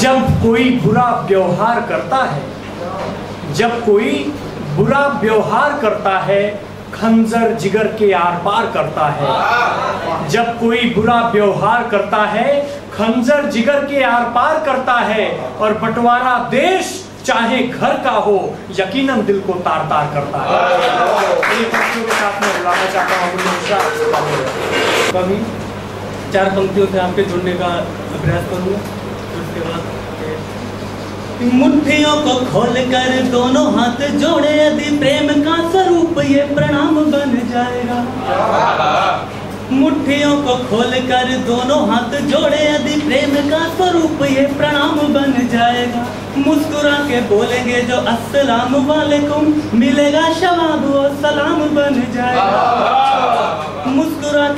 जब कोई बुरा व्यवहार करता है, जब कोई बुरा व्यवहार करता है, खंजर जिगर के आर पार करता है। जब कोई बुरा व्यवहार करता है, खंजर जिगर के आर पार करता है और बंटवारा देश चाहे घर का हो, यकीनन दिल को तार तार करता है। पंक्तियों के साथ बुलाना चाहता हूँ कभी चार पंक्तियों से आपके जुड़ने का प्रयास करूँगा। उसके बाद मुट्ठियों को खोल कर दोनों हाथ जोड़े यदि प्रेम का स्वरूप ये प्रणाम बन जाएगा। मुट्ठियों को खोल कर दोनों हाथ जोड़े यदि प्रेम का स्वरूप ये प्रणाम बन जाएगा। मुस्कुरा के बोलेंगे जो अस्सलाम वालेकुम मिलेगा शवाब वो सलाम बन जाएगा। मुस्कुरा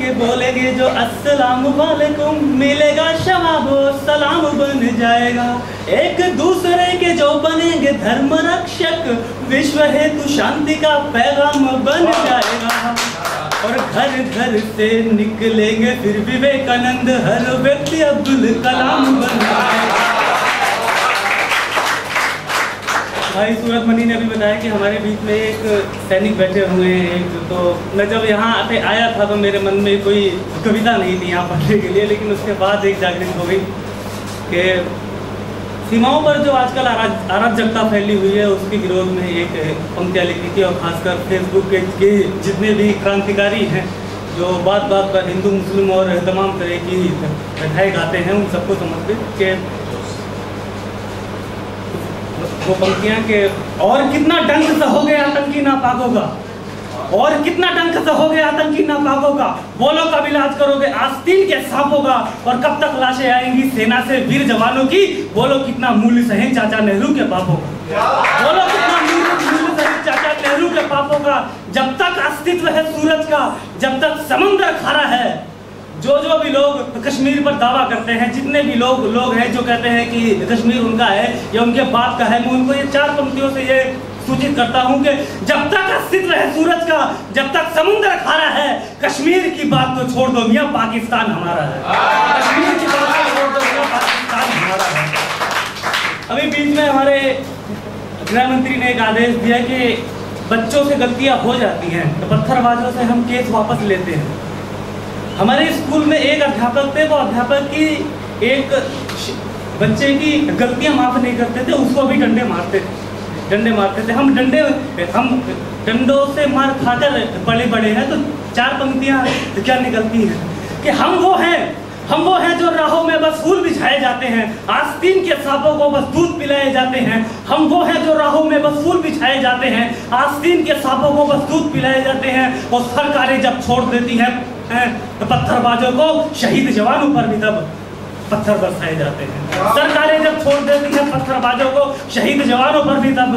के बोलेंगे जो अस्सलाम वालेकुम, मिलेगा शवाब वो सलाम बन जाएगा। एक दूसरे के जो बनेंगे धर्म रक्षक विश्व हेतु शांति का पैगाम बन जाएगा। और घर घर से निकलेंगे, फिर विवेकानंद, हर व्यक्ति अब्दुल कलाम बन जाएगा। भाई सूरत मनी ने अभी बताया कि हमारे बीच में एक सैनिक बैठे हुए हैं एक तो मैं जब यहाँ आते आया था तो मेरे मन में कोई कविता नहीं थी यहाँ पढ़ने के लिए लेकिन उसके बाद एक जागृत हो गई कि सीमाओं पर जो आजकल अराज- अराजकता फैली हुई है उसके विरोध में एक पंक्तियाँ लिखी थी और खासकर फेसबुक के, जितने भी क्रांतिकारी हैं जो बात बात पर हिंदू मुस्लिम और तमाम तरह की कथाएँ गाते हैं उन सबको समर्पित के वो पंक्तियाँ के और कितना डंक सहोगे आतंकी नापाकों का। और कितना डंक सहोगे आतंकी नापाकों का। बोलो कब इलाज करोगे आस्तीन के सांपों का और कब तक लाशें आएँगी, सेना से, वीर जवानों की? बोलो कितना मूल्य सहे चाचा नेहरू के पापों का। बोलो कितना चाचा नेहरू के पापों का। जब तक अस्तित्व है सूरज का, जब तक समंदर खारा है जो जो भी लोग कश्मीर पर दावा करते हैं, जितने भी लोग लोग हैं जो कहते हैं कि कश्मीर उनका है, या उनके बाप का है, मैं उनको ये चार पंक्तियों से ये सूचित करता हूँ कि जब तक अस्तित्व है सूरज का, जब तक समुद्र खारा है, कश्मीर की बात तो छोड़ दो, मियाँ पाकिस्तान हमारा है। कश्मीर की बात तो छोड़ दो, मियाँ पाकिस्तान हमारा है। अभी बीच में हमारे गृह मंत्री ने एक आदेश दिया कि बच्चों से गलतियाँ हो जाती हैं तो पत्थरबाजों से हम केस वापस लेते हैं। हमारे स्कूल में एक अध्यापक थे वो अध्यापक की एक बच्चे की गलतियाँ माफ़ नहीं करते थे उसको भी डंडे मारते थे। डंडे मारते थे। हम डंडे हम डंडों से मार खाकर बड़े बड़े हैं तो चार पंक्तियाँ क्या निकलती हैं? कि हम वो हैं हम वो हैं जो राहों में बस फूल बिछाए जाते हैं आस्तीन के सांपों को बस दूध पिलाए जाते हैं। हम वो हैं जो राहों में बस फूल बिछाए जाते हैं आस्तीन के सांपों को बस दूध पिलाए जाते हैं और सरकारें जब छोड़ देती हैं, तो पत्थरबाजों को शहीद जवानों पर भी तब पत्थर बरसाए जाते हैं। सरकारें जब छोड़ देती हैं पत्थरबाजों को शहीद जवानों पर भी तब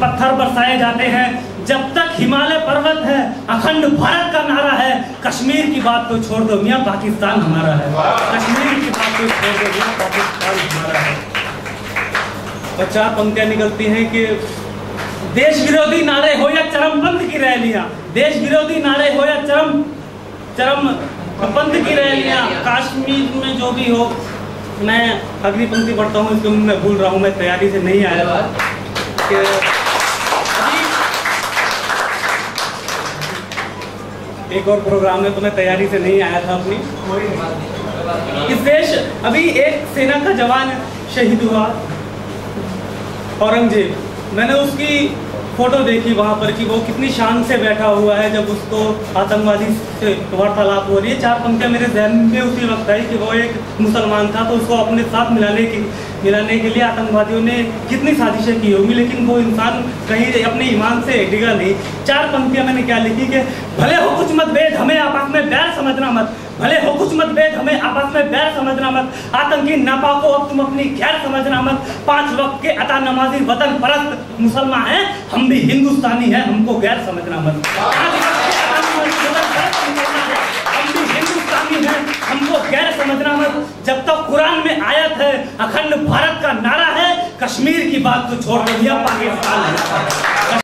पत्थर बरसाए जाते हैं। जब तक हिमालय पर्वत है, अखंड भारत का नारा है, कश्मीर की बात तो छोड़ दो, मियाँ पाकिस्तान हमारा है। कश्मीर की बात तो छोड़ दो, मियाँ पाकिस्तान हमारा है। और चार पंक्तियाँ निकलती हैं कि देश विरोधी नारे हो या चरमपंथ की रैलियाँ देश विरोधी नारे हो या चरम चरम पंथ की रैलियाँ कश्मीर में जो भी हो मैं अगली पंक्ति पढ़ता हूँ इसको मैं भूल रहा हूँ मैं तैयारी से नहीं आया। था एक और प्रोग्राम में तो मैं तैयारी से नहीं आया था अपनी। इस देश अभी एक सेना का जवान शहीद हुआ औरंगज़ेब। मैंने उसकी फ़ोटो देखी वहाँ पर कि वो कितनी शान से बैठा हुआ है जब उसको आतंकवादी से वार्तालाप हो रही है। चार पंक्तियाँ मेरे जहन में उसी वक्त आई कि वो एक मुसलमान था तो उसको अपने साथ मिलाने की मिलाने के लिए आतंकवादियों ने कितनी साजिशें की होंगी, लेकिन वो इंसान कहीं अपने ईमान से डिगा नहीं। चार पंक्तियाँ मैंने क्या लिखी कि, भले हो कुछ मतभेद हमें आपस में बैर समझना मत, भले हो कुछ मतभेद हमें आपस में बैर समझना मत, आतंकी नापाको अब तुम अपनी खैर समझना मत, पाँच वक्त के अता नमाजी वतन परस्त मुसलमान हैं, हम भी हिंदुस्तानी हैं, हमको गैर समझना मत पाँच वक्त के अता नमाजी वतन परस्त मुसलमान हैं, हम भी हिंदुस्तानी हैं हमको गैर समझना मत जब तक कुरान में आयत है, अखंड भारत का नारा है, कश्मीर की बात तो छोड़ दो भैया पाकिस्तान